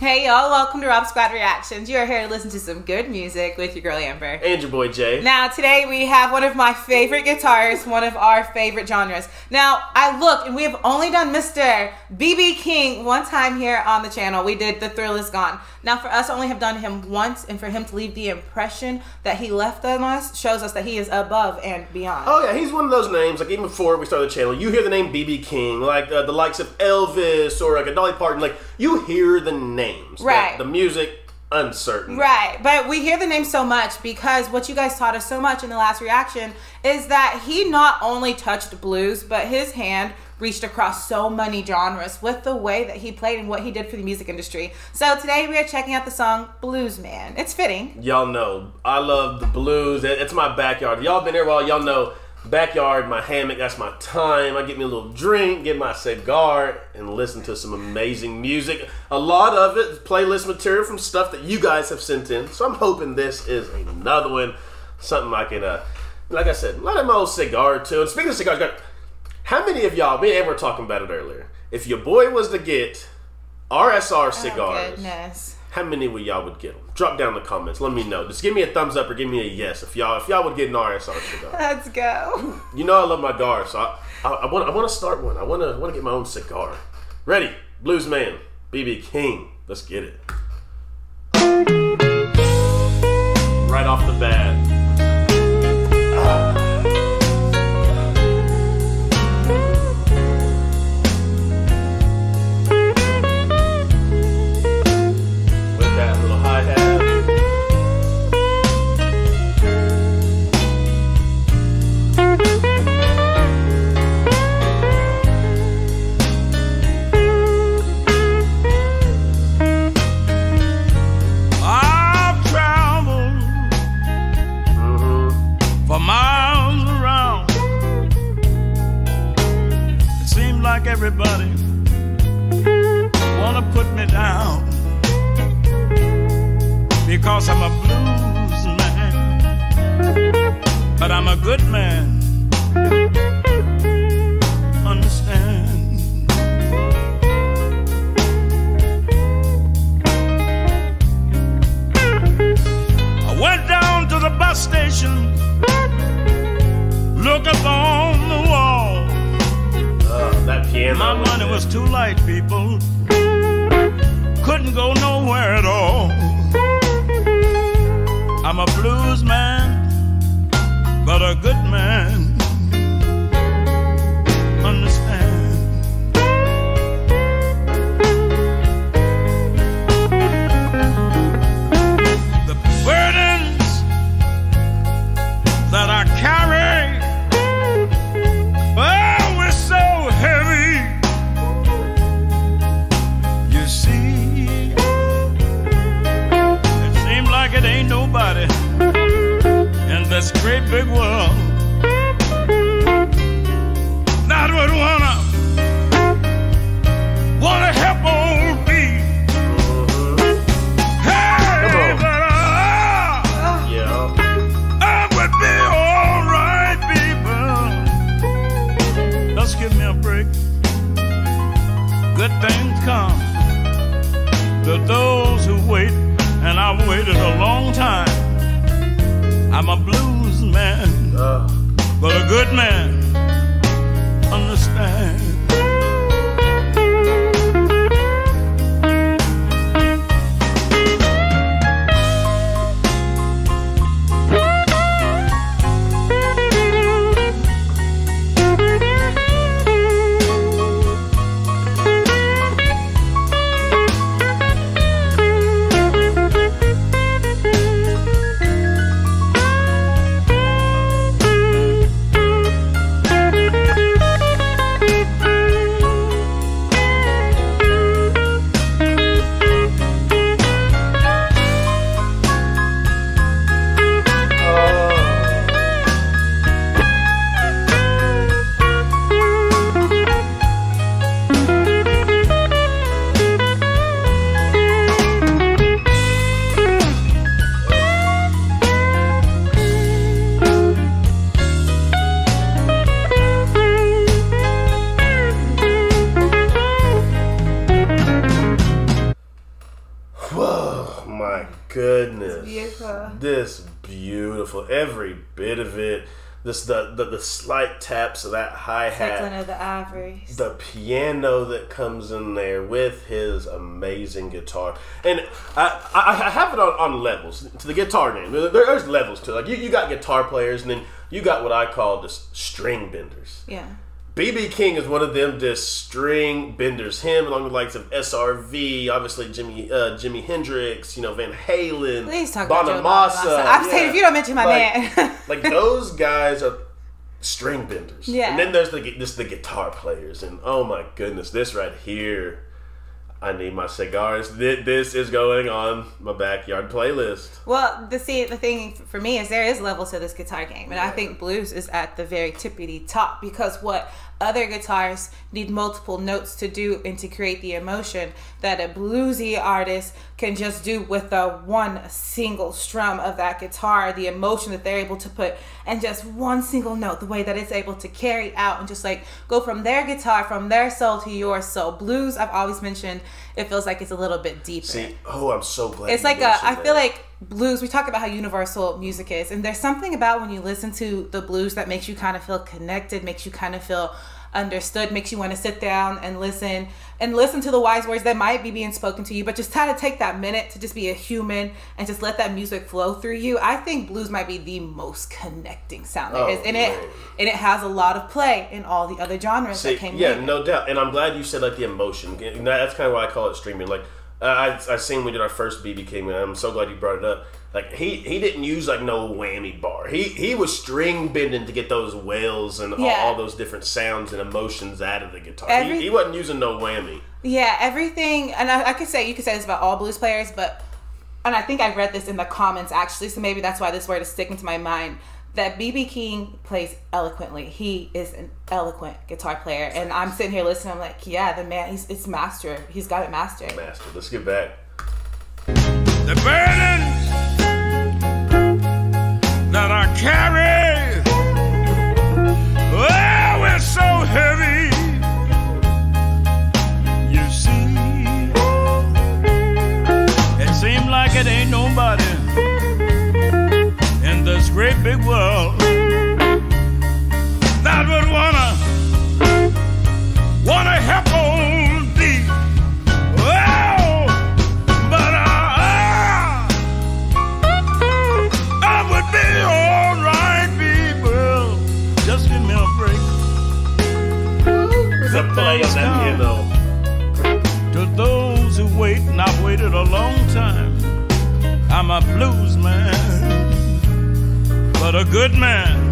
Hey y'all, welcome to Rob Squad Reactions. You are here to listen to some good music with your girl Amber. And your boy Jay. Now, today we have one of my favorite guitars, one of our favorite genres. Now, I looked and we have only done Mr. BB King one time here on the channel. We did The Thrill Is Gone. Now, for us only have done him once and for him to leave the impression that he left on us shows us that he is above and beyond. Oh yeah, he's one of those names. Like even before we started the channel, you hear the name BB King, like uh, the likes of Elvis or like a Dolly Parton. Like you hear the names, Right. The, the music, uncertain. Right, but we hear the name so much because what you guys taught us so much in the last reaction is that he not only touched blues, but his hand reached across so many genres with the way that he played and what he did for the music industry. So today we are checking out the song Blues Man. It's fitting. Y'all know I love the blues. It's my backyard. Y'all been here while. Y'all know backyard, my hammock. That's my time. I get me a little drink, get my cigar, and listen to some amazing music. A lot of it playlist material from stuff that you guys have sent in. So I'm hoping this is another one, something I can. Uh, like I said, light my old cigar too. And speaking of cigars, how many of y'all? Me and were talking about it earlier. If your boy was to get RSR Oh, cigars. goodness. How many would y'all would get them? Drop down in the comments. Let me know. Just give me a thumbs up or give me a yes if y'all if y'all would get an RSR cigar. Let's go. You know I love my cigar, so I, I, I want I want to start one. I want to want to get my own cigar. Ready, Blues Man, BB King. Let's get it. Right off the bat. Everybody wanna put me down because I'm a blues man, but I'm a good man. Understand? Uh. My money was too light, people. Couldn't go nowhere at all. I'm a blues man, but a good man. To those who wait, and I've waited a long time. I'm a blues man, Uh, but a good man. Understand? my goodness. Beautiful. This beautiful. Every bit of it. This the the, the slight taps of that hi hat. the ivories. The piano that comes in there with his amazing guitar. And I I, I have it on, on levels to the guitar name. There, there's levels to it. Like you, you got guitar players and then you got what I call the string benders. Yeah BB King is one of them just string benders. Him along with the likes of SRV, obviously Jimmy uh, Jimi Hendrix, you know Van Halen, Please talk about Joe Bonamassa. I'm saying if you don't mention my like, man. like those guys are string benders. Yeah. And then there's the this the guitar players, and oh my goodness, this right here. I need my cigars. Thi- This is going on my backyard playlist. Well, the see the thing for me is there is levels to this guitar game, and I think blues is at the very tippity top because what other guitars need multiple notes to do and to create the emotion that a bluesy artist can just do with the one single strum of that guitar, the emotion that they're able to put, and just one single note, the way that it's able to carry out and just like go from their guitar, from their soul to your soul. Blues, I've always mentioned, it feels like it's a little bit deeper. See, oh, I'm so glad. It's like a. I feel like blues, we talk about how universal music is, and there's something about when you listen to the blues that makes you kind of feel connected, makes you kind of feel understood, makes you want to sit down and listen and listen to the wise words that might be being spoken to you, but just kind of take that minute to just be a human and just let that music flow through you. I think blues might be the most connecting sound there Oh, is, and it man. and it has a lot of play in all the other genres See, that came yeah, later. no doubt, and I'm glad you said like the emotion. That's kind of why I call it streaming. Like Uh, I, I seen when we did our first BB King, and I'm so glad you brought it up. Like he he didn't use like no whammy bar. He he was string bending to get those wails and all, all those different sounds and emotions out of the guitar. Every- he, he wasn't using no whammy. Yeah, everything, and I, I could say you could say this about all blues players, but and I think I read this in the comments actually, so maybe that's why this word is sticking to my mind. That BB King plays eloquently. He is an eloquent guitar player, and I'm sitting here listening. I'm like, yeah, the man, he's it's master. He's got it mastered. Master, let's get back. The burdens blues man, but a good man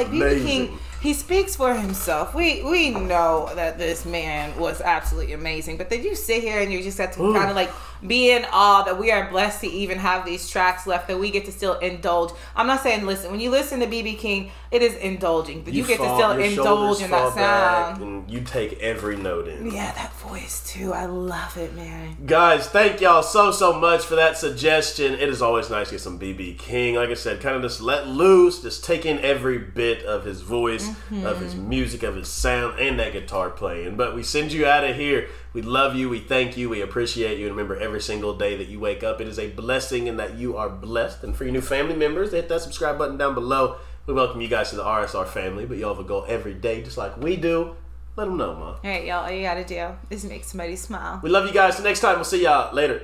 like BB King. He speaks for himself. We we know that this man was absolutely amazing. But then you sit here and you just have to kind of like be in awe that we are blessed to even have these tracks left that we get to still indulge. I'm not saying listen. When you listen to BB King, it is indulging. But you, get fall- to still indulge in that sound. and you take every note in. Yeah, that voice too. I love it, man. Guys, thank y'all so so much for that suggestion. It is always nice to get some BB King. Like I said, kind of just let loose, just take in every bit of his voice, of his mm-hmm. music, of his sound, and that guitar playing. But we send you out of here. We love you. We thank you. We appreciate you. And remember, every single day that you wake up, it is a blessing and that you are blessed. And for your new family members, hit that subscribe button down below. We welcome you guys to the RSR family, but y'all have a goal every day, just like we do. Let them know, Ma. All right, y'all. All you gotta do is make somebody smile. We love you guys. Till next time, we'll see y'all later.